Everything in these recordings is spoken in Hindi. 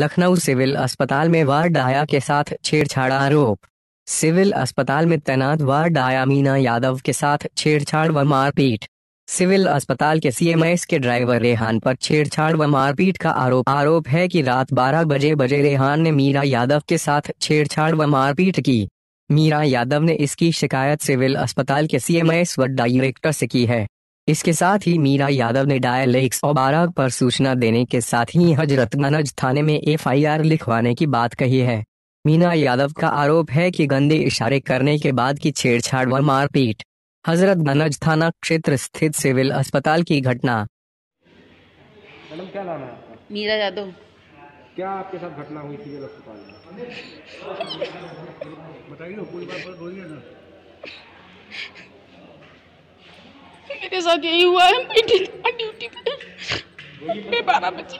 लखनऊ सिविल अस्पताल में वार्ड आया के साथ छेड़छाड़ आरोप। सिविल अस्पताल में तैनात वार्ड आया मीना यादव के साथ छेड़छाड़ व मारपीट। सिविल अस्पताल के सीएमएस के ड्राइवर रेहान पर छेड़छाड़ व मारपीट का आरोप। आरोप है कि रात 12 बजे बजे रेहान ने मीरा यादव के साथ छेड़छाड़ व मारपीट की। मीरा यादव ने इसकी शिकायत सिविल अस्पताल के सीएमएस व डायरेक्टर से की है। इसके साथ ही मीरा यादव ने डायल एक सौ बारह पर सूचना देने के साथ ही हजरतगंज थाने में एफआईआर लिखवाने की बात कही है। मीना यादव का आरोप है कि गंदे इशारे करने के बाद की छेड़छाड़ व मारपीट। हजरतगंज थाना क्षेत्र स्थित सिविल अस्पताल की घटना। मैडम क्या नाम है आपका? मीरा यादव। क्या आपके साथ घटना हुई सिविल अस्पताल में? बताइए ना पूरी बात बोलिए ना। मेरे साथ यही हुआ है थे ड्यूटी पे मैं बारह बजे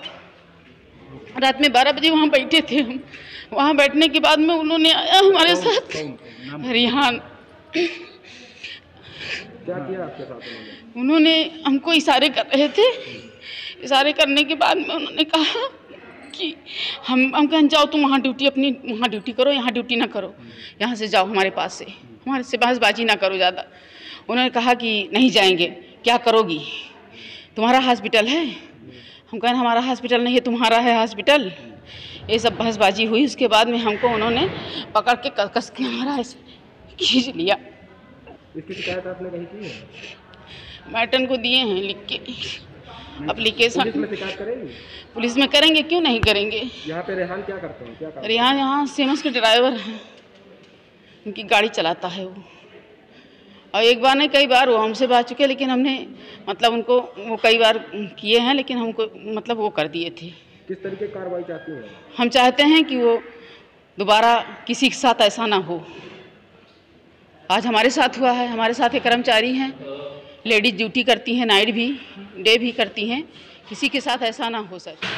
रात में बारह बजे वहाँ बैठे थे हम वहाँ बैठने के बाद में उन्होंने आया हमारे साथ रिहान क्या किया आपके साथ उन्होंने उन्होंने हमको इशारे कर रहे थे इशारे करने के बाद में उन्होंने कहा कि हम हम कहें जाओ तुम वहाँ ड्यूटी अपनी वहाँ ड्यूटी करो यहाँ ड्यूटी ना करो यहाँ से जाओ हमारे पास से हमारे से बहसबाजी ना करो ज़्यादा उन्होंने कहा कि नहीं जाएँगे। क्या करोगी? तुम्हारा हॉस्पिटल है? हम कहें हमारा हॉस्पिटल नहीं है तुम्हारा है हॉस्पिटल। ये सब बहसबाजी हुई। उसके बाद में हमको उन्होंने पकड़ के कस के हमारा ऐसे खींच लिया। इसकी शिकायत आपने कहीं की है? मैटन को दिए हैं लिख के। अप्लीकेशन पुलिस में करेंगे? क्यों नहीं करेंगे? यहाँ पे रेहान क्या करते हैं? क्या करते और यहाँ यहाँ सीमस के ड्राइवर हैं। उनकी गाड़ी चलाता है वो। और एक बार नहीं कई बार वो हमसे बात चुके लेकिन हमने मतलब उनको वो कई बार किए हैं लेकिन हमको मतलब वो कर दिए थे। किस तरीके की कार्रवाई चाहती हैं? हम चाहते हैं कि वो दोबारा किसी के साथ ऐसा ना हो। आज हमारे साथ हुआ है हमारे साथ एक कर्मचारी हैं लेडीज़ ड्यूटी करती हैं नाइट भी डे भी करती हैं किसी के साथ ऐसा ना हो सके